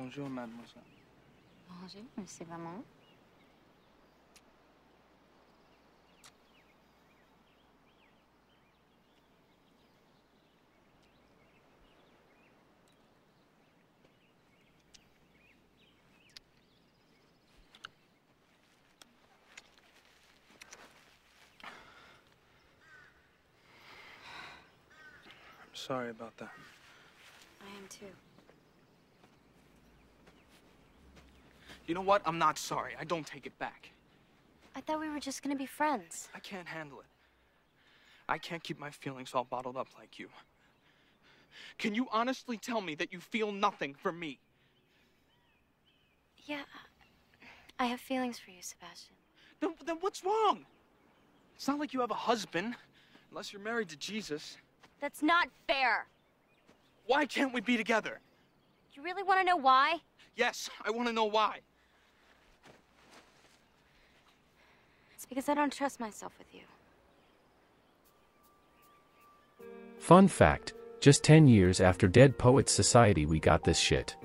Bonjour, mademoiselle. Bonjour, Monsieur Maman. I'm sorry about that. I am too. You know what? I'm not sorry. I don't take it back. I thought we were just gonna be friends. I can't handle it. I can't keep my feelings all bottled up like you. Can you honestly tell me that you feel nothing for me? Yeah, I have feelings for you, Sebastian. Then, then what's wrong? It's not like you have a husband, unless you're married to Jesus. That's not fair. Why can't we be together? You really want to know why? Yes, I want to know why. Because I don't trust myself with you. Fun fact just 10 years after Dead Poets Society, we got this shit.